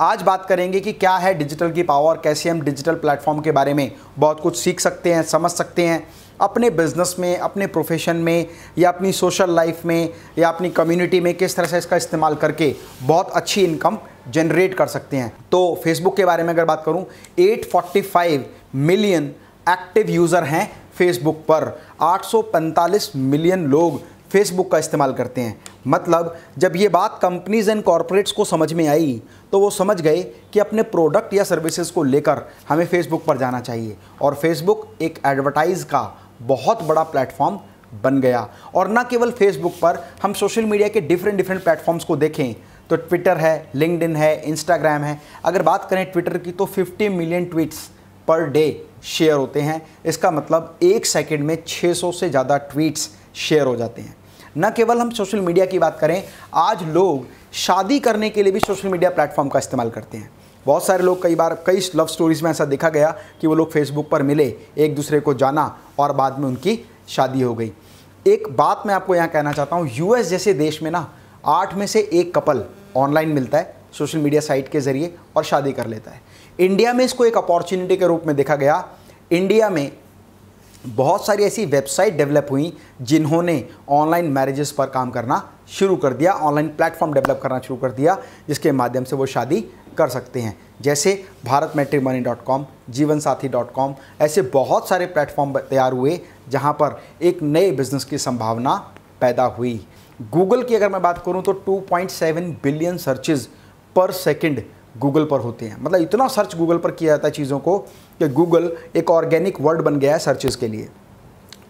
आज बात करेंगे कि क्या है डिजिटल की पावर कैसे हम डिजिटल प्लेटफॉर्म के बारे में बहुत कुछ सीख सकते हैं, समझ सकते हैं। अपने बिज़नेस में, अपने प्रोफेशन में, या अपनी सोशल लाइफ में, या अपनी कम्युनिटी में किस तरह से इसका इस्तेमाल करके बहुत अच्छी इनकम जनरेट कर सकते हैं। तो फेसबुक के बारे में अगर बात करूँ 845 मिलियन एक्टिव यूज़र हैं फेसबुक पर। 845 मिलियन लोग फेसबुक का इस्तेमाल करते हैं। मतलब जब ये बात कंपनीज़ एंड कॉरपोरेट्स को समझ में आई तो वो समझ गए कि अपने प्रोडक्ट या सर्विसेज़ को लेकर हमें फेसबुक पर जाना चाहिए। और फेसबुक एक एडवर्टाइज का बहुत बड़ा प्लेटफॉर्म बन गया। और ना केवल फेसबुक पर, हम सोशल मीडिया के डिफरेंट डिफरेंट प्लेटफॉर्म्स को देखें तो ट्विटर है लिंकड है इंस्टाग्राम है। अगर बात करें ट्विटर की तो 50 million tweets per day share होते हैं। इसका मतलब एक सेकंड में 600 से ज़्यादा ट्वीट्स शेयर हो जाते हैं। न केवल हम सोशल मीडिया की बात करें, आज लोग शादी करने के लिए भी सोशल मीडिया प्लेटफॉर्म का इस्तेमाल करते हैं। बहुत सारे लोग कई बार, कई लव स्टोरीज़ में ऐसा देखा गया कि वो लोग फेसबुक पर मिले, एक दूसरे को जाना और बाद में उनकी शादी हो गई। एक बात मैं आपको यहाँ कहना चाहता हूँ यूएस जैसे देश में ना, आठ में से एक कपल ऑनलाइन मिलता है सोशल मीडिया साइट के ज़रिए और शादी कर लेता है। इंडिया में इसको एक अपॉर्चुनिटी के रूप में देखा गया। इंडिया में बहुत सारी ऐसी वेबसाइट डेवलप हुई जिन्होंने ऑनलाइन मैरिजेस पर काम करना शुरू कर दिया, ऑनलाइन प्लेटफॉर्म डेवलप करना शुरू कर दिया, जिसके माध्यम से वो शादी कर सकते हैं। जैसे भारत मैट्रिमनी डॉट कॉम जीवन साथी डॉट कॉम ऐसे बहुत सारे प्लेटफॉर्म तैयार हुए जहाँ पर एक नए बिज़नेस की संभावना पैदा हुई। गूगल की अगर मैं बात करूँ तो 2.7 billion searches per second Google पर होते हैं। मतलब इतना सर्च गूगल पर किया जाता है चीज़ों को कि गूगल एक ऑर्गेनिक वर्ड बन गया है सर्चेज़ के लिए।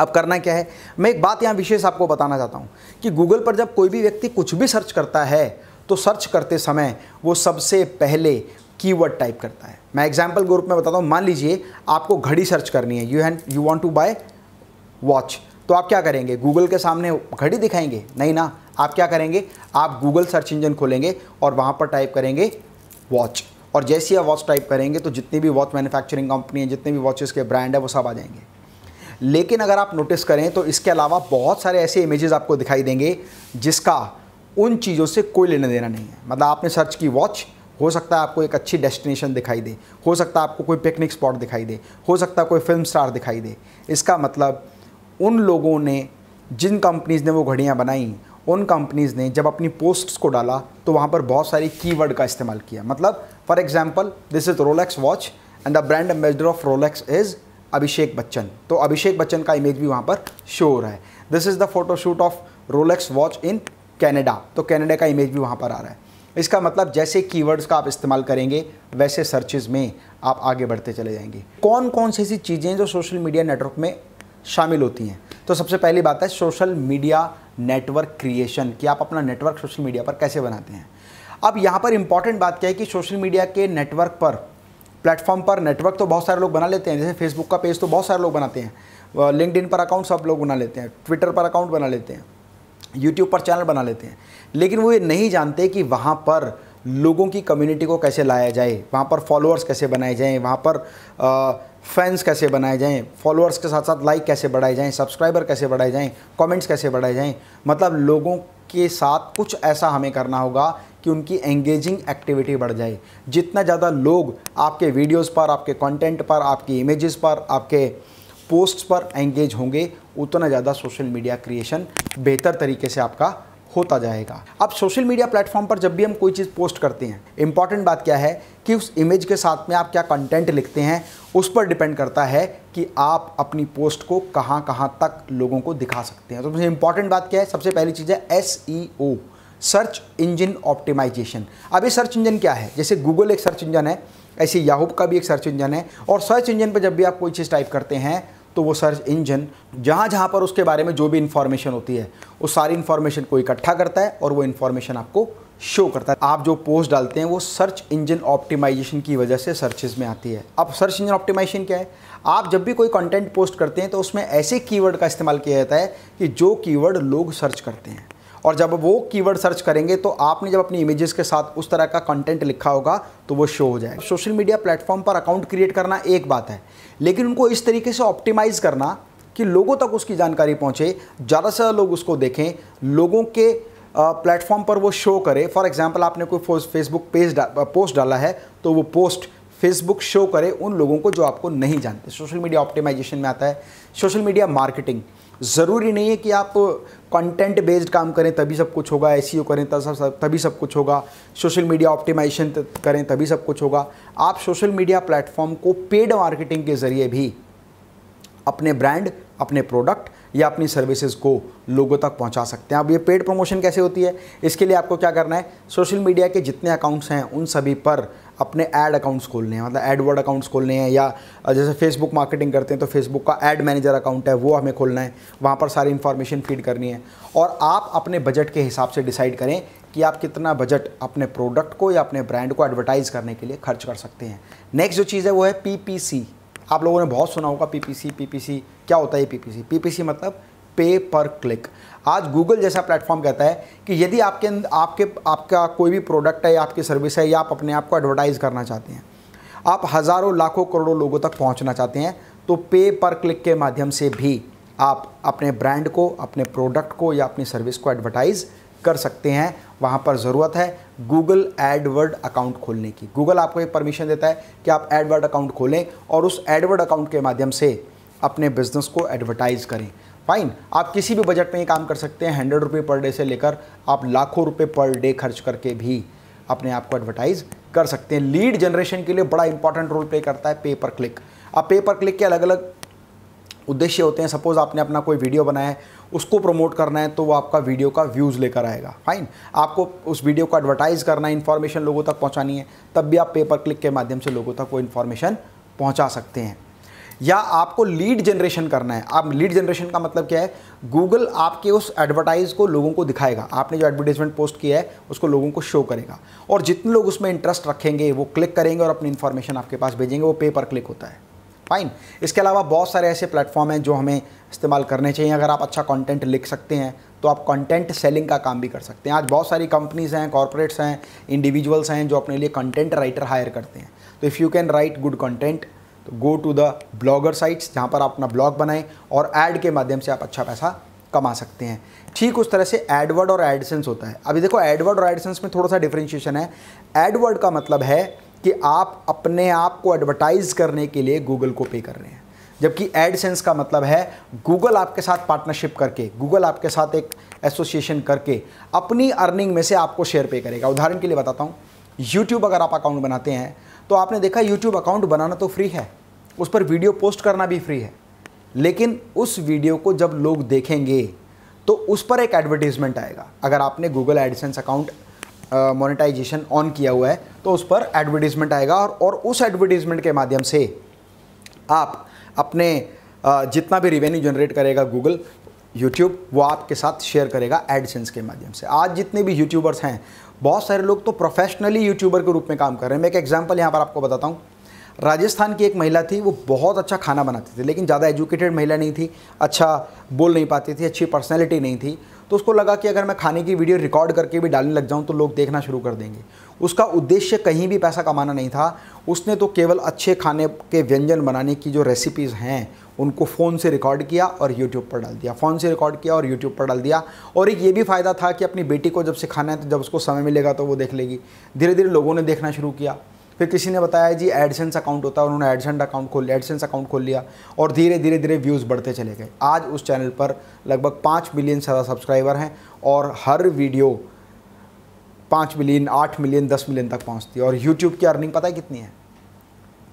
अब करना क्या है? मैं एक बात यहाँ विशेष आपको बताना चाहता हूँ कि गूगल पर जब कोई भी व्यक्ति कुछ भी सर्च करता है तो सर्च करते समय वो सबसे पहले कीवर्ड टाइप करता है। मैं एग्ज़ाम्पल ग्रुप में बताता हूँ। मान लीजिए आपको घड़ी सर्च करनी है। You Hahn you want to buy watch तो आप क्या करेंगे? गूगल के सामने घड़ी दिखाएँगे? नहीं ना। आप क्या करेंगे? आप गूगल सर्च इंजन खोलेंगे और वहाँ पर टाइप करेंगे वॉच और जैसे आप वॉच टाइप करेंगे तो जितनी भी वॉच मैन्युफैक्चरिंग कंपनी है, जितने भी वॉचेस के ब्रांड है, वो सब आ जाएँगे। लेकिन अगर आप नोटिस करें तो इसके अलावा बहुत सारे ऐसे इमेजेस आपको दिखाई देंगे, जिसका उन चीज़ों से कोई लेना देना नहीं है। मतलब आपने सर्च की वॉच हो सकता है आपको एक अच्छी डेस्टिनेशन दिखाई दे, हो सकता है आपको कोई पिकनिक स्पॉट दिखाई दे, हो सकता है कोई फ़िल्म स्टार दिखाई दे। इसका मतलब उन लोगों ने, जिन कंपनीज़ ने वो घड़ियाँ बनाई, उन कंपनीज़ ने जब अपनी पोस्ट्स को डाला तो वहाँ पर बहुत सारी कीवर्ड का इस्तेमाल किया। मतलब for example this is Rolex watch and the brand ambassador of Rolex is Abhishek Bachchan तो अभिषेक बच्चन का इमेज भी वहाँ पर शो हो रहा है। This is the photoshoot of Rolex watch in Canada तो कैनेडा का इमेज भी वहाँ पर आ रहा है। इसका मतलब जैसे कीवर्ड्स का आप इस्तेमाल करेंगे, वैसे सर्चेज में आप आगे बढ़ते चले जाएँगे। कौन कौन सी ऐसी चीज़ें जो सोशल मीडिया नेटवर्क में शामिल होती हैं? तो सबसे पहली बात है सोशल मीडिया नेटवर्क क्रिएशन कि आप अपना नेटवर्क सोशल मीडिया पर कैसे बनाते हैं। अब यहाँ पर इंपॉर्टेंट बात क्या है कि सोशल मीडिया के नेटवर्क पर प्लेटफॉर्म पर नेटवर्क तो बहुत सारे लोग बना लेते हैं। जैसे फेसबुक का पेज तो बहुत सारे लोग बनाते हैं। लिंकड पर अकाउंट सब लोग बना लेते हैं। ट्विटर पर अकाउंट बना लेते हैं। यूट्यूब पर चैनल बना लेते हैं। लेकिन वो ये नहीं जानते कि वहाँ पर लोगों की कम्युनिटी को कैसे लाया जाए, वहाँ पर फॉलोअर्स कैसे बनाए जाएँ, वहाँ पर फैंस कैसे बनाए जाएँ फॉलोअर्स के साथ साथ लाइक कैसे बढ़ाए जाएँ सब्सक्राइबर कैसे बढ़ाए जाएँ कमेंट्स कैसे बढ़ाए जाएँ। मतलब लोगों के साथ कुछ ऐसा हमें करना होगा कि उनकी एंगेजिंग एक्टिविटी बढ़ जाए। जितना ज़्यादा लोग आपके वीडियोस पर, आपके कंटेंट पर, आपकी इमेजेस पर, आपके पोस्ट्स पर एंगेज होंगे, उतना ज़्यादा सोशल मीडिया क्रिएशन बेहतर तरीके से आपका होता जाएगा। अब सोशल मीडिया प्लेटफॉर्म पर जब भी हम कोई चीज़ पोस्ट करते हैं इंपॉर्टेंट बात क्या है कि उस इमेज के साथ में आप क्या कंटेंट लिखते हैं, उस पर डिपेंड करता है कि आप अपनी पोस्ट को कहाँ कहाँ तक लोगों को दिखा सकते हैं। तो सबसे इंपॉर्टेंट बात क्या है? सबसे पहली चीज़ है एसईओ सर्च इंजन ऑप्टिमाइजेशन। अब ये सर्च इंजन क्या है? जैसे गूगल एक सर्च इंजन है, ऐसे याहूब का भी एक सर्च इंजन है, और सर्च इंजन पर जब भी आप कोई चीज़ टाइप करते हैं तो वो सर्च इंजन जहाँ जहाँ पर उसके बारे में जो भी इन्फॉर्मेशन होती है उस सारी इन्फॉर्मेशन को इकट्ठा करता है और वो इन्फॉर्मेशन आपको शो करता है। आप जो पोस्ट डालते हैं, वो सर्च इंजन ऑप्टिमाइजेशन की वजह से सर्चेज में आती है। अब सर्च इंजन ऑप्टिमाइजेशन क्या है? आप जब भी कोई कंटेंट पोस्ट करते हैं तो उसमें ऐसे कीवर्ड का इस्तेमाल किया जाता है कि जो कीवर्ड लोग सर्च करते हैं। और जब वो कीवर्ड सर्च करेंगे तो आपने जब अपनी इमेजेस के साथ उस तरह का कंटेंट लिखा होगा तो वो शो हो जाएगा। सोशल मीडिया प्लेटफॉर्म पर अकाउंट क्रिएट करना एक बात है, लेकिन उनको इस तरीके से ऑप्टिमाइज करना कि लोगों तक उसकी जानकारी पहुँचे ज़्यादा से लोग उसको देखें, लोगों के प्लेटफॉर्म पर वो शो करे। फॉर एग्ज़ाम्पल आपने कोई फेसबुक पेज पोस्ट डाला है तो वो पोस्ट फेसबुक शो करे उन लोगों को जो आपको नहीं जानते। सोशल मीडिया ऑप्टिमाइजेशन में आता है। सोशल मीडिया मार्केटिंग ज़रूरी नहीं है कि आप कंटेंट बेस्ड काम करें, तभी सब कुछ होगा एस e करें तभी सब कुछ होगा। सोशल मीडिया ऑप्टिमाइजेशन करें, तभी सब कुछ होगा। आप सोशल मीडिया प्लेटफॉर्म को पेड मार्केटिंग के ज़रिए भी अपने ब्रांड अपने प्रोडक्ट या अपनी सर्विसेज़ को लोगों तक पहुँचा सकते हैं। अब ये पेड प्रमोशन कैसे होती है? इसके लिए आपको क्या करना है? सोशल मीडिया के जितने अकाउंट्स हैं, उन सभी पर अपने ऐड अकाउंट्स खोलने हैं मतलब एडवर्ड अकाउंट्स खोलने हैं या जैसे फेसबुक मार्केटिंग करते हैं तो फेसबुक का एड मैनेजर अकाउंट है, वो हमें खोलना है, वहाँ पर सारी इन्फॉर्मेशन फ़ीड करनी है। और आप अपने बजट के हिसाब से डिसाइड करें कि आप कितना बजट अपने प्रोडक्ट को या अपने ब्रांड को एडवर्टाइज़ करने के लिए खर्च कर सकते हैं। नेक्स्ट जो चीज़ है, वो है पीपीसी आप लोगों ने बहुत सुना होगा पीपीसी पीपीसी क्या होता है पीपीसी पीपीसी मतलब पे पर क्लिक आज गूगल जैसा प्लेटफॉर्म कहता है कि यदि आपके आपके, आपका कोई भी प्रोडक्ट है या आपकी सर्विस है या आप अपने आप को एडवर्टाइज़ करना चाहते हैं, आप हज़ारों, लाखों, करोड़ों लोगों तक पहुँचना चाहते हैं तो पे पर क्लिक के माध्यम से भी आप अपने ब्रांड को, अपने प्रोडक्ट को या अपनी सर्विस को एडवर्टाइज़ कर सकते हैं। वहाँ पर ज़रूरत है गूगल एडवर्ड अकाउंट खोलने की। गूगल आपको एक परमिशन देता है कि आप एडवर्ड अकाउंट खोलें और उस एडवर्ड अकाउंट के माध्यम से अपने बिज़नेस को एडवर्टाइज़ करें। फाइन आप किसी भी बजट में ये काम कर सकते हैं हंड्रेड रुपये पर डे से लेकर आप लाखों रुपए पर डे खर्च करके भी अपने आप को एडवर्टाइज कर सकते हैं। लीड जनरेशन के लिए बड़ा इंपॉर्टेंट रोल प्ले करता है पे पर क्लिक अब पे पर क्लिक के अलग अलग उद्देश्य होते हैं। सपोज़ आपने अपना कोई वीडियो बनाया है, उसको प्रमोट करना है तो वो आपका वीडियो का व्यूज़ लेकर आएगा। फाइन आपको उस वीडियो को एडवर्टाइज़ करना है इन्फॉर्मेशन लोगों तक पहुंचानी है, तब भी आप पेपर क्लिक के माध्यम से लोगों तक वो इन्फॉर्मेशन पहुँचा सकते हैं। या आपको लीड जनरेशन करना है। आप लीड जनरेशन का मतलब क्या है? गूगल आपके उस एडवर्टाइज को लोगों को दिखाएगा। आपने जो एडवर्टीजमेंट पोस्ट किया है, उसको लोगों को शो करेगा। और जितने लोग उसमें इंटरेस्ट रखेंगे, वो क्लिक करेंगे और अपनी इन्फॉर्मेशन आपके पास भेजेंगे, वो पे पर क्लिक होता है। फाइन इसके अलावा बहुत सारे ऐसे प्लेटफॉर्म हैं जो हमें इस्तेमाल करने चाहिए। अगर आप अच्छा कंटेंट लिख सकते हैं तो आप कंटेंट सेलिंग का काम भी कर सकते हैं। आज बहुत सारी कंपनीज़ हैं कॉरपोरेट्स हैं इंडिविजुअल्स हैं, जो अपने लिए कंटेंट राइटर हायर करते हैं। तो if you can write good content go to the blogger sites जहाँ पर आप अपना ब्लॉग बनाएँ और ऐड के माध्यम से आप अच्छा पैसा कमा सकते हैं। ठीक उस तरह से एडवर्ड और एडसेंस होता है। अभी देखो एडवर्ड और एडसेंस में थोड़ा सा डिफ्रेंशिएशन है। एडवर्ड का मतलब है कि आप अपने आप को एडवर्टाइज करने के लिए गूगल को पे कर रहे हैं। जबकि एडसेंस का मतलब है गूगल आपके साथ पार्टनरशिप करके गूगल आपके साथ एक एसोसिएशन करके अपनी अर्निंग में से आपको शेयर पे करेगा। उदाहरण के लिए बताता हूँ यूट्यूब अगर आप अकाउंट बनाते हैं तो आपने देखा यूट्यूब अकाउंट बनाना तो फ्री है। उस पर वीडियो पोस्ट करना भी फ्री है। लेकिन उस वीडियो को जब लोग देखेंगे तो उस पर एक एडवर्टीजमेंट आएगा। अगर आपने Google AdSense account monetization on किया हुआ है तो उस पर एडवर्टीजमेंट आएगा और, और उस एडवर्टीजमेंट के माध्यम से आप अपने uh, जितना भी रिवेन्यू जनरेट करेगा गूगल यूट्यूब वो आपके साथ शेयर करेगा एडसेंस के माध्यम से। आज जितने भी यूट्यूबर्स हैं बहुत सारे लोग तो प्रोफेशनली यूट्यूबर के रूप में काम कर रहे हैं। मैं एक एग्जांपल यहाँ पर आपको बताता हूँ। राजस्थान की एक महिला थी, वो बहुत अच्छा खाना बनाती थी, लेकिन ज़्यादा एजुकेटेड महिला नहीं थी अच्छा बोल नहीं पाती थी, अच्छी पर्सनैलिटी नहीं थी। तो उसको लगा कि अगर मैं खाने की वीडियो रिकॉर्ड करके भी डालने लग जाऊँ तो लोग देखना शुरू कर देंगे। उसका उद्देश्य कहीं भी पैसा कमाना नहीं था। उसने तो केवल अच्छे खाने के व्यंजन बनाने की जो रेसिपीज़ हैं, उनको फ़ोन से रिकॉर्ड किया और यूट्यूब पर डाल दिया। फ़ोन से रिकॉर्ड किया और यूट्यूब पर डाल दिया। और एक ये भी फ़ायदा था कि अपनी बेटी को जब सिखाना है तो जब उसको समय मिलेगा तो वो देख लेगी। धीरे धीरे लोगों ने देखना शुरू किया। फिर किसी ने बताया जी एडसेंस अकाउंट होता है, उन्होंने एडसेंट अकाउंट खोल एडसेंस अकाउंट खोल लिया और धीरे धीरे धीरे व्यूज़ बढ़ते चले गए। आज उस चैनल पर लगभग पाँच मिलियन ज़्यादा सब्सक्राइबर हैं और हर वीडियो पाँच मिलियन आठ मिलियन दस मिलियन तक पहुँचती है। और यूट्यूब की अर्निंग पता है कितनी है?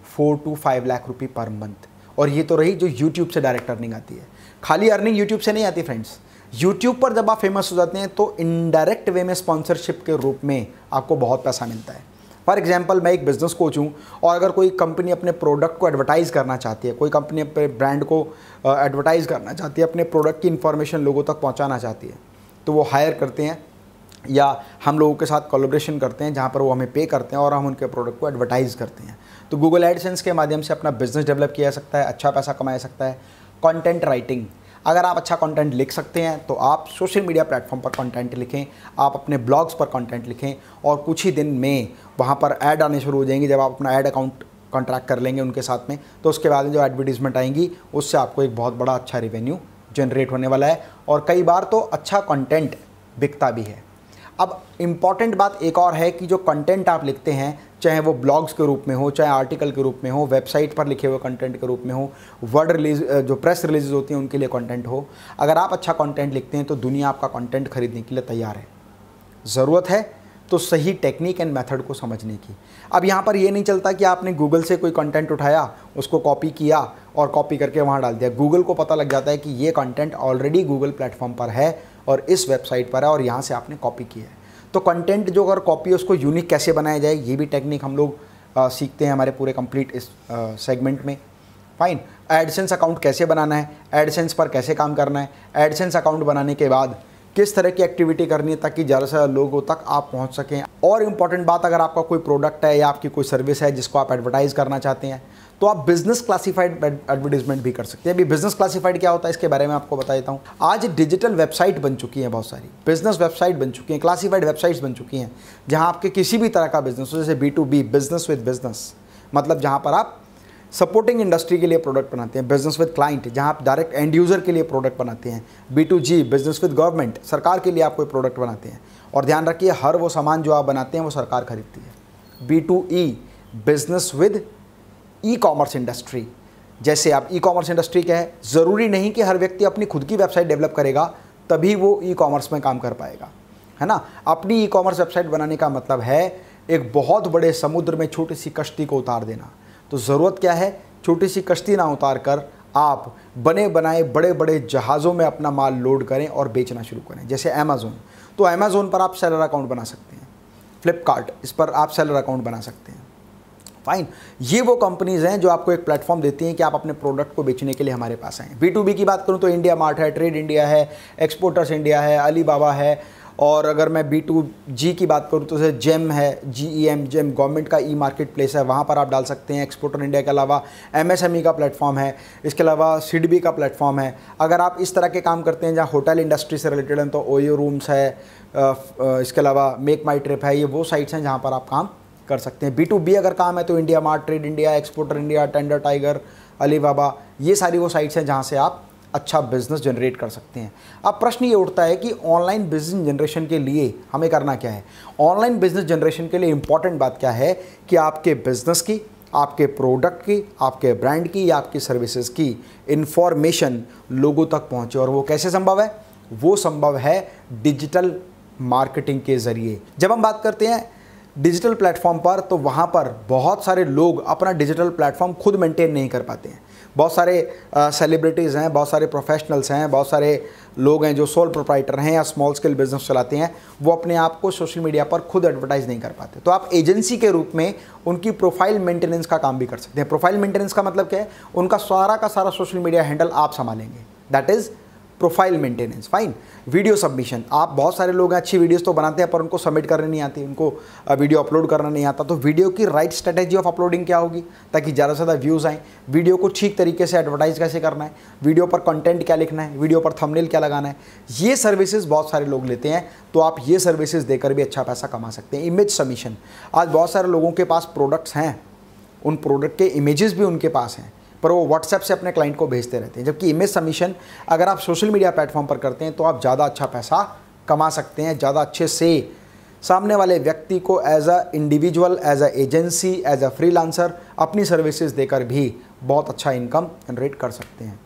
फोर टू फाइव लाख रुपये पर मंथ और ये तो रही जो यूट्यूब से डायरेक्ट अर्निंग आती है। खाली अर्निंग यूट्यूब से नहीं आती फ्रेंड्स यूट्यूब पर जब आप फ़ेमस हो जाते हैं तो इनडायरेक्ट वे में स्पॉन्सरशिप के रूप में आपको बहुत पैसा मिलता है। फॉर एग्ज़ाम्पल मैं एक बिज़नेस कोच हूँ और अगर कोई कंपनी अपने प्रोडक्ट को एडवर्टाइज़ करना चाहती है, कोई कंपनी अपने ब्रांड को एडवर्टाइज़ करना चाहती है, अपने प्रोडक्ट की इन्फॉर्मेशन लोगों तक पहुँचाना चाहती है तो वो हायर करते हैं या हम लोगों के साथ कोलोब्रेशन करते हैं जहाँ पर वो हमें पे करते हैं और हम उनके प्रोडक्ट को एडवर्टाइज़ करते हैं। तो गूगल एडसेंस के माध्यम से अपना बिज़नेस डेवलप किया जा सकता है अच्छा पैसा कमाया सकता है कंटेंट राइटिंग अगर आप अच्छा कंटेंट लिख सकते हैं तो आप सोशल मीडिया प्लेटफॉर्म पर कंटेंट लिखें, आप अपने ब्लॉग्स पर कंटेंट लिखें, और कुछ ही दिन में वहाँ पर ऐड आने शुरू हो जाएँगे। जब आप अपना ऐड अकाउंट कॉन्ट्रैक्ट कर लेंगे उनके साथ में तो उसके बाद में जो एडवर्टीजमेंट आएँगी, उससे आपको एक बहुत बड़ा अच्छा रिवेन्यू जनरेट होने वाला है। और कई बार तो अच्छा कॉन्टेंट बिकता भी है। अब इंपॉर्टेंट बात एक और है कि जो कंटेंट आप लिखते हैं, चाहे वो ब्लॉग्स के रूप में हो, चाहे आर्टिकल के रूप में हो वेबसाइट पर लिखे हुए कंटेंट के रूप में हो वर्ड रिलीज़ जो प्रेस रिलीज़ होती हैं, उनके लिए कंटेंट हो। अगर आप अच्छा कंटेंट लिखते हैं तो दुनिया आपका कंटेंट खरीदने के लिए तैयार है। ज़रूरत है तो सही टेक्निक एंड मेथड को समझने की। अब यहाँ पर ये नहीं चलता कि आपने गूगल से कोई कंटेंट उठाया, उसको कॉपी किया और कॉपी करके वहाँ डाल दिया। गूगल को पता लग जाता है कि ये कंटेंट ऑलरेडी गूगल प्लेटफॉर्म पर है और इस वेबसाइट पर है और यहाँ से आपने कॉपी किया है। तो कंटेंट जो अगर कॉपी है उसको यूनिक कैसे बनाया जाए ये भी टेक्निक हम लोग आ, सीखते हैं हमारे पूरे कंप्लीट इस सेगमेंट में। फाइन एडसेंस अकाउंट कैसे बनाना है? एडसेंस पर कैसे काम करना है? एडसेंस अकाउंट बनाने के बाद किस तरह की एक्टिविटी करनी है ताकि ज़्यादा से ज़्यादा लोगों तक आप पहुँच सकें? और इंपॉर्टेंट बात अगर आपका कोई प्रोडक्ट है या आपकी कोई सर्विस है जिसको आप एडवर्टाइज़ करना चाहते हैं तो आप बिज़नेस क्लासिफाइड एडवर्टीजमेंट भी कर सकते हैं। अभी बिज़नेस क्लासिफाइड क्या होता है, इसके बारे में आपको बता देता हूँ। आज डिजिटल वेबसाइट बन चुकी है बहुत सारी। बिज़नेस वेबसाइट बन चुकी हैं क्लासिफाइड वेबसाइट्स बन चुकी हैं, जहाँ आपके किसी भी तरह का बिज़नेस हो, जैसे B to B business with business मतलब जहाँ पर आप सपोर्टिंग इंडस्ट्री के लिए प्रोडक्ट बनाते हैं बिज़नेस विद क्लाइंट जहाँ आप डायरेक्ट एंड यूज़र के लिए प्रोडक्ट बनाते हैं। B to G business with government सरकार के लिए आप कोई प्रोडक्ट बनाते हैं। और ध्यान रखिए, हर वो सामान जो आप बनाते हैं, वो सरकार खरीदती है। B to E business with e commerce industry जैसे आप ई कॉमर्स इंडस्ट्री क्या है, ज़रूरी नहीं कि हर व्यक्ति अपनी खुद की वेबसाइट डेवलप करेगा, तभी वो ई कॉमर्स में काम कर पाएगा। है ना? अपनी ई कॉमर्स वेबसाइट बनाने का मतलब है एक बहुत बड़े समुद्र में छोटी सी कश्ती को उतार देना। तो ज़रूरत क्या है? छोटी सी कश्ती ना उतार कर आप बने बनाए बड़े बड़े जहाज़ों में अपना माल लोड करें और बेचना शुरू करें। जैसे अमेज़ोन तो अमेज़ोन पर आप सेलर अकाउंट बना सकते हैं। फ्लिपकार्ट इस पर आप सेलर अकाउंट बना सकते हैं। फाइन ये वो कंपनीज़ हैं जो आपको एक प्लेटफॉर्म देती हैं कि आप अपने प्रोडक्ट को बेचने के लिए हमारे पास आएँ। बी टू बी की बात करूँ तो इंडिया मार्ट है ट्रेड इंडिया है एक्सपोर्टर्स इंडिया है अली बाबा है, और अगर मैं बी टू जी की बात करूँ तो जैसे जेम है G E M GeM government का ई मार्केट प्लेस है, वहाँ पर आप डाल सकते हैं। एक्सपोर्टर इंडिया के अलावा एम एस एम ई का प्लेटफॉर्म है, इसके अलावा सी डी बी का प्लेटफॉर्म है। अगर आप इस तरह के काम करते हैं जहाँ होटल इंडस्ट्री से रिलेटेड हैं तो ओयो रूम्स है इसके अलावा मेक माई ट्रिप है, ये वो साइट्स हैं जहाँ पर आप काम कर सकते हैं। बी टू बी अगर काम है तो India mart trade India exporter India tender tiger Alibaba ये सारी वो साइट्स हैं जहाँ से आप अच्छा बिज़नेस जनरेट कर सकते हैं। अब प्रश्न ये उठता है कि ऑनलाइन बिज़नेस जनरेशन के लिए हमें करना क्या है? ऑनलाइन बिज़नेस जनरेशन के लिए इंपॉर्टेंट बात क्या है कि आपके बिज़नेस की, आपके प्रोडक्ट की, आपके ब्रांड की या आपकी सर्विसेज़ की इंफॉर्मेशन लोगों तक पहुँचे। और वो कैसे संभव है? वो संभव है डिजिटल मार्केटिंग के ज़रिए। जब हम बात करते हैं डिजिटल प्लेटफॉर्म पर तो वहाँ पर बहुत सारे लोग अपना डिजिटल प्लेटफॉर्म खुद मेंटेन नहीं कर पाते हैं। बहुत सारे सेलिब्रिटीज़ हैं, बहुत सारे प्रोफेशनल्स हैं, बहुत सारे लोग हैं जो सोल प्रोप्राइटर हैं या स्मॉल स्केल बिज़नेस चलाते हैं, वो अपने आप को सोशल मीडिया पर खुद एडवर्टाइज नहीं कर पाते। तो आप एजेंसी के रूप में उनकी प्रोफ़ाइल मेंटेनेंस का काम भी कर सकते हैं। प्रोफ़ाइल मेंटेनेंस का मतलब क्या है? उनका सारा का सारा सोशल मीडिया हैंडल आप संभालेंगे। That is profile maintenance fine video submission. आप बहुत सारे लोग हैं, अच्छी वीडियोस तो बनाते हैं, पर उनको सबमिट करने नहीं आती, उनको वीडियो अपलोड करना नहीं आता। तो वीडियो की राइट स्ट्रेटेजी ऑफ़ अपलोडिंग क्या होगी? ताकि ज़्यादा से ज़्यादा व्यूज़ आएँ। वीडियो को ठीक तरीके से एडवर्टाइज कैसे करना है? वीडियो पर कंटेंट क्या लिखना है? वीडियो पर थमनेल क्या लगाना है? ये सर्विसेज़ बहुत सारे लोग लेते हैं तो आप ये सर्विसेज़ देकर भी अच्छा पैसा कमा सकते हैं। इमेज सबमिशन आज बहुत सारे लोगों के पास प्रोडक्ट्स हैं। उन प्रोडक्ट के इमेजेस भी उनके पास हैं। पर वो व्हाट्सएप से अपने क्लाइंट को भेजते रहते हैं। जबकि इमेज सबमिशन अगर आप सोशल मीडिया प्लेटफॉर्म पर करते हैं तो आप ज़्यादा अच्छा पैसा कमा सकते हैं, ज़्यादा अच्छे से। सामने वाले व्यक्ति को as a individual as a agency as a freelancer अपनी सर्विसेज़ देकर भी बहुत अच्छा इनकम जनरेट कर सकते हैं।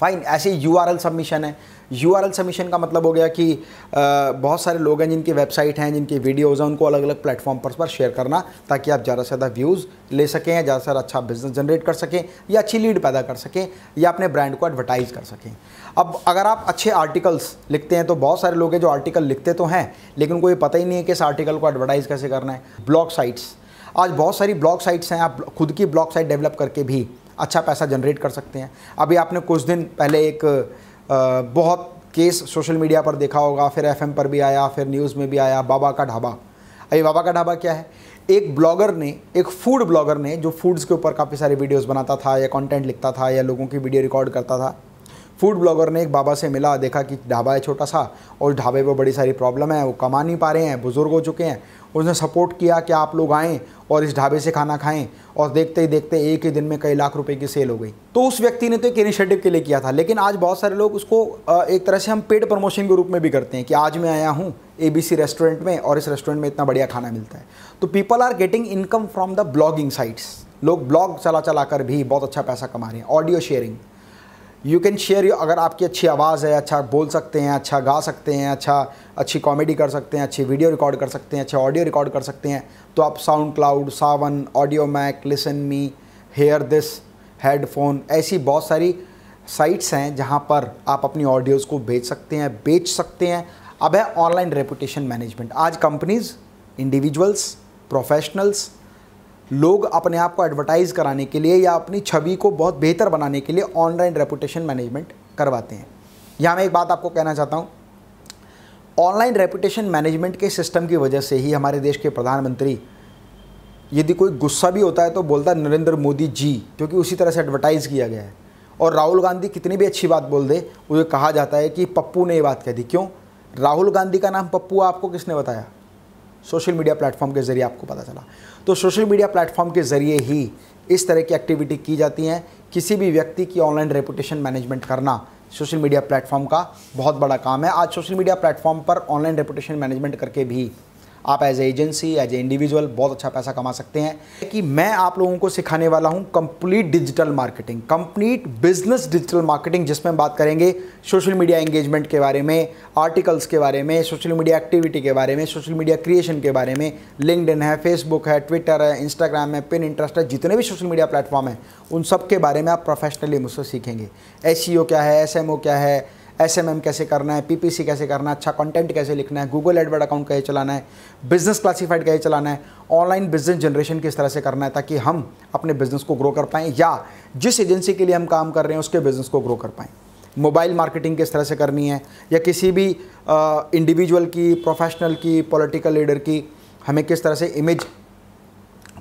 फाइन ऐसे यू सबमिशन है। यू आर सबमिशन का मतलब हो गया कि बहुत सारे लोग हैं जिनकी वेबसाइट हैं जिनकी वीडियोज़ हैं उनको अलग अलग प्लेटफॉर्म पर, पर शेयर करना ताकि आप ज़्यादा से ज़्यादा व्यूज़ ले सकें या ज़्यादा से ज़्यादा अच्छा बिज़नेस जनरेट कर सकें या अच्छी लीड पैदा कर सकें या अपने ब्रांड को एडवर्टाइज़ कर सकें। अब अगर आप अच्छे आर्टिकल्स लिखते हैं तो बहुत सारे लोग हैं जो आर्टिकल लिखते तो हैं लेकिन उनको ये पता ही नहीं है कि इस आर्टिकल को एडवर्टाइज़ कैसे करना है। ब्लॉग साइट्स आज बहुत सारी ब्लॉग साइट्स हैं आप खुद की ब्लॉग साइट डेवलप करके भी अच्छा पैसा जनरेट कर सकते हैं। अभी आपने कुछ दिन पहले एक बहुत केस सोशल मीडिया पर देखा होगा, फिर एफएम पर भी आया, फिर न्यूज़ में भी आया, बाबा का ढाबा। अभी बाबा का ढाबा क्या है? एक ब्लॉगर ने, एक फ़ूड ब्लॉगर ने, जो फूड्स के ऊपर काफ़ी सारे वीडियोस बनाता था, या कंटेंट लिखता था, या लोगों की वीडियो रिकॉर्ड करता था, फ़ूड ब्लॉगर ने एक बाबा से मिला, देखा कि ढाबा है छोटा सा, और ढाबे पर बड़ी सारी प्रॉब्लम है, वो कमा नहीं पा रहे हैं, बुज़ुर्ग हो चुके हैं, उसने सपोर्ट किया कि आप लोग आएँ और इस ढाबे से खाना खाएँ और देखते ही देखते एक ही दिन में कई लाख रुपए की सेल हो गई। तो उस व्यक्ति ने तो एक इनिशिएटिव के लिए किया था, लेकिन आज बहुत सारे लोग उसको एक तरह से हम पेड प्रमोशन के रूप में भी करते हैं कि आज मैं आया हूँ ए रेस्टोरेंट में और इस रेस्टोरेंट में इतना बढ़िया खाना मिलता है। तो people are getting income from the blogging sites लोग ब्लॉग चला चला कर भी बहुत अच्छा पैसा कमा रहे हैं audio sharing you can share you अगर आपकी अच्छी आवाज़ है अच्छा बोल सकते हैं अच्छा गा सकते हैं अच्छा अच्छी कॉमेडी कर सकते हैं, अच्छी वीडियो रिकॉर्ड कर सकते हैं अच्छा ऑडियो रिकॉर्ड कर सकते हैं तो आप SoundCloud Saavn Audiomack listen me hear this headphone ऐसी बहुत सारी साइट्स हैं जहाँ पर आप अपनी ऑडियोज़ को बेच सकते हैं, बेच सकते हैं। अब है ऑनलाइन रेपुटेशन मैनेजमेंट आज कंपनीज़ इंडिविजुअल्स प्रोफेशनल्स लोग अपने आप को एडवर्टाइज़ कराने के लिए या अपनी छवि को बहुत बेहतर बनाने के लिए ऑनलाइन रेपुटेशन मैनेजमेंट करवाते हैं। यहाँ मैं एक बात आपको कहना चाहता हूँ। ऑनलाइन रेपुटेशन मैनेजमेंट के सिस्टम की वजह से ही हमारे देश के प्रधानमंत्री, यदि कोई गुस्सा भी होता है तो बोलता है, नरेंद्र मोदी जी, क्योंकि उसी तरह से एडवर्टाइज़ किया गया है। और राहुल गांधी कितनी भी अच्छी बात बोल दे, उसे कहा जाता है कि पप्पू ने ये बात कह दी। क्यों? राहुल गांधी का नाम पप्पू आपको किसने बताया? सोशल मीडिया प्लेटफॉर्म के ज़रिए आपको पता चला। तो सोशल मीडिया प्लेटफॉर्म के ज़रिए ही इस तरह की एक्टिविटी की जाती हैं। किसी भी व्यक्ति की ऑनलाइन रेपुटेशन मैनेजमेंट करना सोशल मीडिया प्लेटफॉर्म का बहुत बड़ा काम है। आज सोशल मीडिया प्लेटफॉर्म पर ऑनलाइन रेपुटेशन मैनेजमेंट करके भी आप as agency as a individual बहुत अच्छा पैसा कमा सकते हैं। कि मैं आप लोगों को सिखाने वाला हूँ complete digital marketing complete business digital marketing जिसमें हम बात करेंगे सोशल मीडिया एंगेजमेंट के बारे में आर्टिकल्स के बारे में सोशल मीडिया एक्टिविटी के बारे में सोशल मीडिया क्रिएशन के बारे में। लिंकड है फेसबुक है ट्विटर है इंस्टाग्राम है पिन इंटरेस्ट है, जितने भी सोशल मीडिया प्लेटफॉर्म हैं, उन सब के बारे में आप प्रोफेशनली मुझसे सीखेंगे। एस क्या है एसएमओ क्या है एसएमएम कैसे करना है पीपीसी कैसे करना है अच्छा कंटेंट कैसे लिखना है गूगल एडवर्ड अकाउंट कैसे चलाना है बिज़नेस क्लासीफाइड कैसे चलाना है ऑनलाइन बिज़नेस जनरेशन किस तरह से करना है ताकि हम अपने बिज़नेस को ग्रो कर पाएँ या जिस एजेंसी के लिए हम काम कर रहे हैं उसके बिज़नेस को ग्रो कर पाएँ। मोबाइल मार्केटिंग किस तरह से करनी है या किसी भी इंडिविजुअल की प्रोफेशनल की पॉलिटिकल लीडर की, हमें किस तरह से इमेज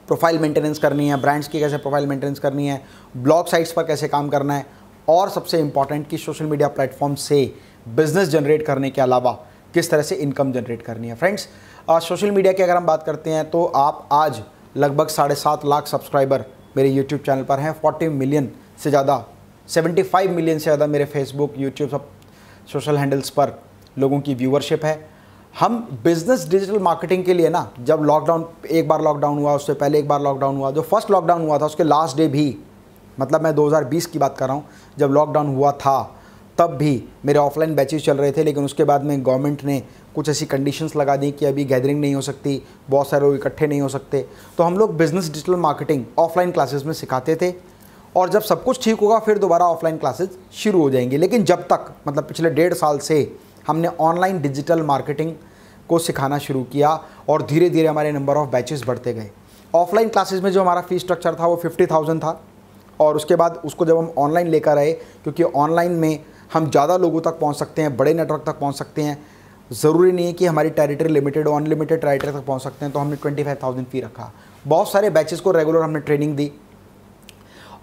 प्रोफ़ाइल मेंटेनेंस करनी है ब्रांड्स की कैसे प्रोफ़ाइल मेंटेनेंस करनी है ब्लॉग साइट्स पर कैसे काम करना है और सबसे इंपॉर्टेंट कि सोशल मीडिया प्लेटफॉर्म से बिज़नेस जनरेट करने के अलावा किस तरह से इनकम जनरेट करनी है। फ्रेंड्स सोशल मीडिया की अगर हम बात करते हैं तो आप आज लगभग साढ़े सात लाख सब्सक्राइबर मेरे यूट्यूब चैनल पर हैं। फोर्टी मिलियन से ज़्यादा, सेवेंटी फाइव मिलियन से ज़्यादा मेरे फेसबुक यूट्यूब सब सोशल हैंडल्स पर लोगों की व्यूवरशिप है। हम बिज़नेस डिजिटल मार्केटिंग के लिए ना, जब लॉकडाउन एक बार लॉकडाउन हुआ, उससे पहले एक बार लॉकडाउन हुआ, जो फ़र्स्ट लॉकडाउन हुआ था, उसके लास्ट डे भी मतलब मैं 2020 की बात कर रहा हूँ जब लॉकडाउन हुआ था, तब भी मेरे ऑफलाइन बैचेज चल रहे थे, लेकिन उसके बाद में गवर्नमेंट ने कुछ ऐसी कंडीशंस लगा दी कि अभी गैदरिंग नहीं हो सकती, बहुत सारे लोग इकट्ठे नहीं हो सकते। तो हम लोग business digital marketing offline classes में सिखाते थे, और जब सब कुछ ठीक होगा, फिर दोबारा ऑफलाइन क्लासेस शुरू हो जाएँगी। लेकिन जब तक मतलब पिछले डेढ़ साल से हमने ऑनलाइन डिजिटल मार्केटिंग को सिखाना शुरू किया, और धीरे धीरे हमारे नंबर ऑफ़ बैचेस बढ़ते गए। ऑफलाइन क्लासेस में जो हमारा फ़ीस स्ट्रक्चर था, वो फिफ्टी थाउज़ेंड था। और उसके बाद उसको जब हम ऑनलाइन लेकर आए, क्योंकि ऑनलाइन में हम ज़्यादा लोगों तक पहुँच सकते हैं, बड़े नेटवर्क तक पहुँच सकते हैं। ज़रूरी नहीं है कि हमारी टेरिटरी लिमिटेड अनलिमिटेड टेरिटरी तक पहुँच सकते हैं तो हमने ट्वेंटी फाइव थाउज़ेंड फ़ी रखा। बहुत सारे बैचेस को रेगुलर हमने ट्रेनिंग दी।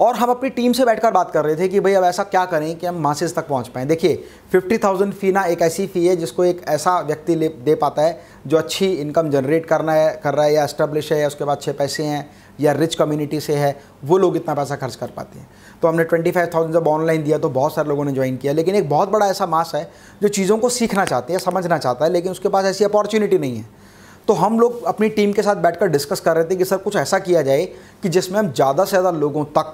और हम अपनी टीम से बैठकर बात कर रहे थे कि भाई अब ऐसा क्या करें कि हम मासेस तक पहुँच पाएँ। देखिए फिफ्टी थाउज़ेंड फ़ी ना एक ऐसी फ़ी है जिसको एक ऐसा व्यक्ति ले, दे पाता है जो अच्छी इनकम जनरेट करना है, कर रहा है या इस्टेब्लिश है या उसके बाद अच्छे पैसे हैं या रिच कम्युनिटी से है, वो लोग इतना पैसा खर्च कर पाते हैं। तो हमने ट्वेंटी फाइव थाउज़ेंड जब ऑनलाइन दिया तो बहुत सारे लोगों ने ज्वाइन किया, लेकिन एक बहुत बड़ा ऐसा मास है जो चीज़ों को सीखना चाहते हैं समझना चाहता है, लेकिन उसके पास ऐसी अपॉर्चुनिटी नहीं है। तो हम लोग अपनी टीम के साथ बैठकर डिस्कस कर रहे थे कि, सर, कुछ ऐसा किया जाए कि जिसमें हम ज़्यादा से ज़्यादा लोगों तक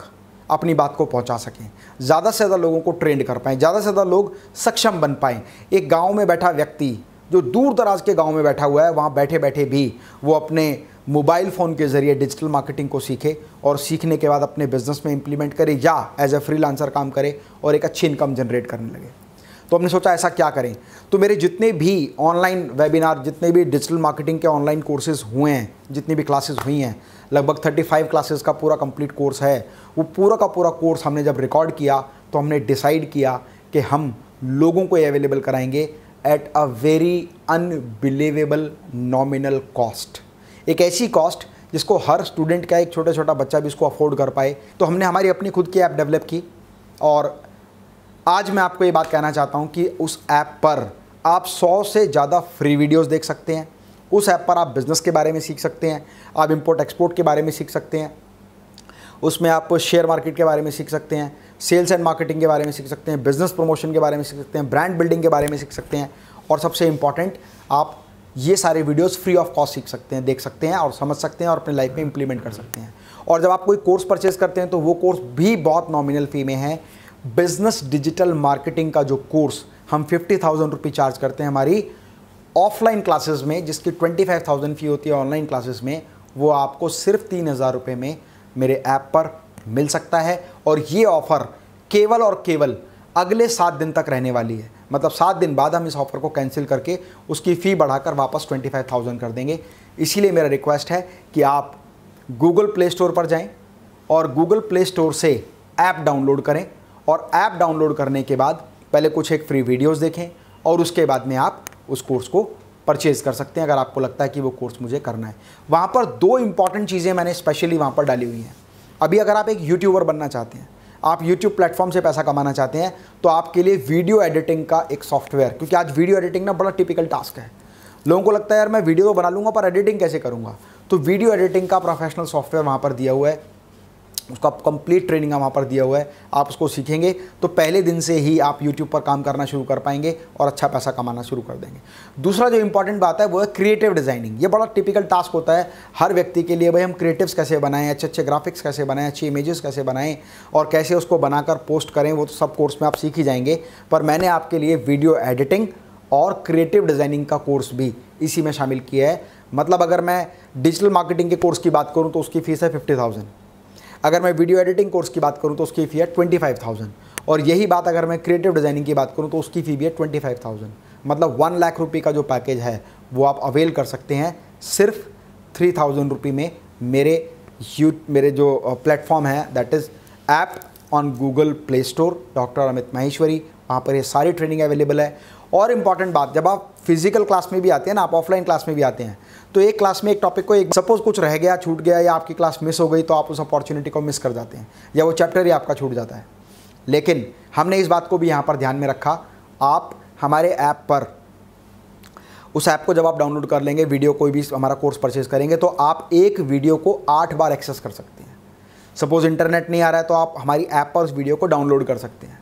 अपनी बात को पहुँचा सकें, ज़्यादा से ज़्यादा लोगों को ट्रेंड कर पाएँ, ज़्यादा से ज़्यादा लोग सक्षम बन पाएँ। एक गाँव में बैठा व्यक्ति, जो दूर दराज के गाँव में बैठा हुआ है, वहाँ बैठे बैठे भी वो अपने मोबाइल फ़ोन के ज़रिए डिजिटल मार्केटिंग को सीखे और सीखने के बाद अपने बिज़नेस में इंप्लीमेंट करे या एज ए फ्रीलांसर काम करे और एक अच्छी इनकम जनरेट करने लगे। तो हमने सोचा ऐसा क्या करें? तो मेरे जितने भी ऑनलाइन वेबिनार जितने भी डिजिटल मार्केटिंग के ऑनलाइन कोर्सेज हुए हैं, जितनी भी क्लासेस हुई हैं, लगभग 35 क्लासेस का पूरा कंप्लीट कोर्स है। वो पूरा का पूरा कोर्स हमने जब रिकॉर्ड किया तो हमने डिसाइड किया कि हम लोगों को अवेलेबल कराएँगे at a very unbelievable nominal cost एक ऐसी कॉस्ट जिसको हर स्टूडेंट का, एक छोटा छोटा बच्चा भी इसको अफोर्ड कर पाए। तो हमने हमारी अपनी खुद की ऐप डेवलप की और आज मैं आपको ये बात कहना चाहता हूँ कि उस ऐप पर आप 100 से ज़्यादा फ्री वीडियोस देख सकते हैं। उस ऐप पर आप बिज़नेस के बारे में सीख सकते हैं, आप इम्पोर्ट एक्सपोर्ट के बारे में सीख सकते हैं। उसमें आप शेयर मार्केट के बारे में सीख सकते हैं सेल्स एंड मार्केटिंग के बारे में सीख सकते हैं बिज़नेस प्रमोशन के बारे में सीख सकते हैं ब्रांड बिल्डिंग के बारे में सीख सकते हैं। और सबसे इंपॉर्टेंट आप ये सारे वीडियोस फ्री ऑफ़ कॉस्ट सीख सकते हैं, देख सकते हैं और समझ सकते हैं और अपने लाइफ में इंप्लीमेंट कर सकते हैं। और जब आप कोई कोर्स परचेज करते हैं तो वो कोर्स भी बहुत नॉमिनल फ़ी में है। बिज़नेस डिजिटल मार्केटिंग का जो कोर्स हम फिफ्टी थाउज़ेंड रुपी चार्ज करते हैं हमारी ऑफलाइन क्लासेस में, जिसकी ट्वेंटी फाइव थाउज़ेंड फ़ी होती है ऑनलाइन क्लासेस में, वो आपको सिर्फ़ तीन हज़ार रुपये में मेरे ऐप पर मिल सकता है। और ये ऑफ़र केवल और केवल अगले सात दिन तक रहने वाली है। मतलब सात दिन बाद हम इस ऑफ़र को कैंसिल करके उसकी फ़ी बढ़ाकर वापस ट्वेंटी फाइव थाउज़ेंड कर देंगे। इसीलिए मेरा रिक्वेस्ट है कि आप गूगल प्ले स्टोर पर जाएँ और गूगल प्ले स्टोर से ऐप डाउनलोड करें। और ऐप डाउनलोड करने के बाद पहले कुछ एक फ्री वीडियोस देखें और उसके बाद में आप उस कोर्स को परचेज़ कर सकते हैं, अगर आपको लगता है कि वो कोर्स मुझे करना है। वहाँ पर दो इंपॉर्टेंट चीज़ें मैंने स्पेशली वहाँ पर डाली हुई हैं। अभी अगर आप एक यूट्यूबर बनना चाहते हैं, आप यूट्यूब प्लेटफॉर्म से पैसा कमाना चाहते हैं तो आपके लिए वीडियो एडिटिंग का एक सॉफ्टवेयर क्योंकि आज वीडियो एडिटिंग ना बड़ा टिपिकल टास्क है। लोगों को लगता है, यार, मैं वीडियो तो बना लूँगा, पर एडिटिंग कैसे करूँगा? तो वीडियो एडिटिंग का प्रोफेशनल सॉफ्टवेयर वहाँ पर दिया हुआ है। उसका कंप्लीट ट्रेनिंग वहाँ पर दिया हुआ है। आप उसको सीखेंगे तो पहले दिन से ही आप यूट्यूब पर काम करना शुरू कर पाएँगे और अच्छा पैसा कमाना शुरू कर देंगे। दूसरा जो इंपॉर्टेंट बात है, वो है क्रिएटिव डिज़ाइनिंग ये बड़ा टिपिकल टास्क होता है हर व्यक्ति के लिए, भाई हम क्रिएटिव्स कैसे बनाएँ, अच्छे अच्छे ग्राफिक्स कैसे बनाएँ, अच्छी इमेजेस कैसे बनाएँ और कैसे उसको बनाकर पोस्ट करें, वो तो सब कोर्स में आप सीख ही जाएँगे। पर मैंने आपके लिए वीडियो एडिटिंग और क्रिएटिव डिज़ाइनिंग का कोर्स भी इसी में शामिल किया है। मतलब अगर मैं डिजिटल मार्केटिंग के कोर्स की बात करूँ तो उसकी फ़ीस है फिफ्टी थाउज़ेंड अगर मैं वीडियो एडिटिंग कोर्स की बात करूँ तो उसकी फ़ी है ट्वेंटी फाइव थाउज़ेंड और यही बात अगर मैं क्रिएटिव डिज़ाइनिंग की बात करूँ तो उसकी फ़ी भी है ट्वेंटी फाइव थाउज़ेंड मतलब वन लाख रुपये का जो पैकेज है, वो आप अवेल कर सकते हैं सिर्फ़ थ्री थाउज़ेंड रुपी में मेरे यू मेरे जो प्लेटफॉर्म है that is app on Google play store doctor Amit Maheshwari वहाँ पर ये सारी ट्रेनिंग अवेलेबल है। और इंपॉर्टेंट बात, जब आप फ़िज़िकल क्लास में भी आते हैं ना, आप ऑफलाइन क्लास में भी आते हैं तो एक क्लास में एक टॉपिक को एक सपोज़ कुछ रह गया, छूट गया या आपकी क्लास मिस हो गई तो आप उस अपॉर्चुनिटी को मिस कर जाते हैं, या वो चैप्टर ही आपका छूट जाता है। लेकिन हमने इस बात को भी यहाँ पर ध्यान में रखा, आप हमारे ऐप पर, उस ऐप को जब आप डाउनलोड कर लेंगे वीडियो कोई भी हमारा कोर्स परचेज करेंगे तो आप एक वीडियो को आठ बार एक्सेस कर सकते हैं। सपोज़ इंटरनेट नहीं आ रहा है तो आप हमारी ऐप पर उस वीडियो को डाउनलोड कर सकते हैं।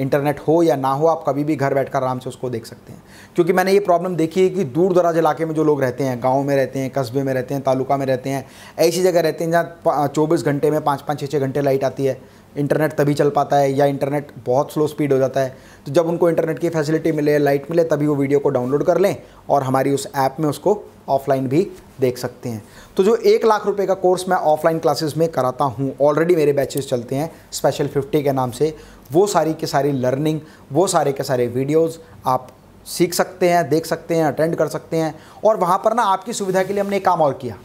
इंटरनेट हो या ना हो, आप कभी भी घर बैठकर आराम से उसको देख सकते हैं। क्योंकि मैंने ये प्रॉब्लम देखी है कि दूर दराज इलाके में जो लोग रहते हैं, गाँव में रहते हैं, कस्बे में रहते हैं, तालुका में रहते हैं, ऐसी जगह रहते हैं जहाँ चौबीस घंटे में पाँच पाँच छः छः घंटे लाइट आती है। इंटरनेट तभी चल पाता है या इंटरनेट बहुत स्लो स्पीड हो जाता है। तो जब उनको इंटरनेट की फैसिलिटी मिले लाइट मिले, तभी वो वीडियो को डाउनलोड कर लें और हमारी उस ऐप में उसको ऑफलाइन भी देख सकते हैं। तो जो एक लाख रुपए का कोर्स मैं ऑफलाइन क्लासेस में कराता हूँ ऑलरेडी मेरे बैचेस चलते हैं स्पेशल फिफ्टी के नाम से। वो सारी की सारी लर्निंग वो सारे के सारे वीडियोज़ आप सीख सकते हैं, देख सकते हैं अटेंड कर सकते हैं। और वहाँ पर ना आपकी सुविधा के लिए हमने एक काम और किया।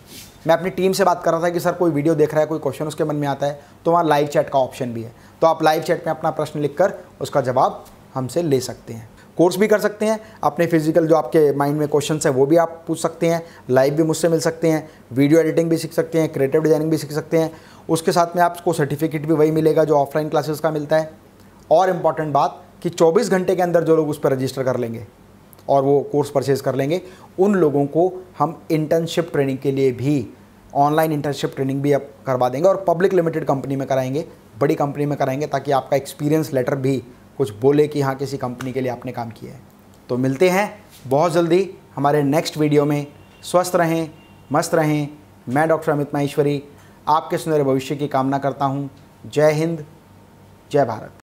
मैं अपनी टीम से बात कर रहा था कि, सर, कोई वीडियो देख रहा है, कोई क्वेश्चन उसके मन में आता है तो वहाँ लाइव चैट का ऑप्शन भी है। तो आप लाइव चैट में अपना प्रश्न लिखकर उसका जवाब हमसे ले सकते हैं। कोर्स भी कर सकते हैं, अपने फ़िज़िकल जो आपके माइंड में क्वेश्चन है, वो भी आप पूछ सकते हैं लाइव भी मुझसे मिल सकते हैं वीडियो एडिटिंग भी सीख सकते हैं क्रिएटिव डिज़ाइनिंग भी सीख सकते हैं। उसके साथ में आपको सर्टिफिकेट भी वही मिलेगा जो ऑफलाइन क्लासेस का मिलता है। और इंपॉर्टेंट बात कि 24 घंटे के अंदर जो लोग उस पर रजिस्टर कर लेंगे और वो कोर्स परचेज कर लेंगे, उन लोगों को हम इंटर्नशिप ट्रेनिंग के लिए भी ऑनलाइन इंटर्नशिप ट्रेनिंग भी अब करवा देंगे और पब्लिक लिमिटेड कंपनी में कराएँगे, बड़ी कंपनी में कराएँगे ताकि आपका एक्सपीरियंस लेटर भी कुछ बोले कि हाँ किसी कंपनी के लिए आपने काम किया है। तो मिलते हैं बहुत जल्दी हमारे नेक्स्ट वीडियो में। स्वस्थ रहें, मस्त रहें। मैं डॉक्टर अमित माहेश्वरी, आपके सुनहरे भविष्य की कामना करता हूँ। जय हिंद, जय भारत।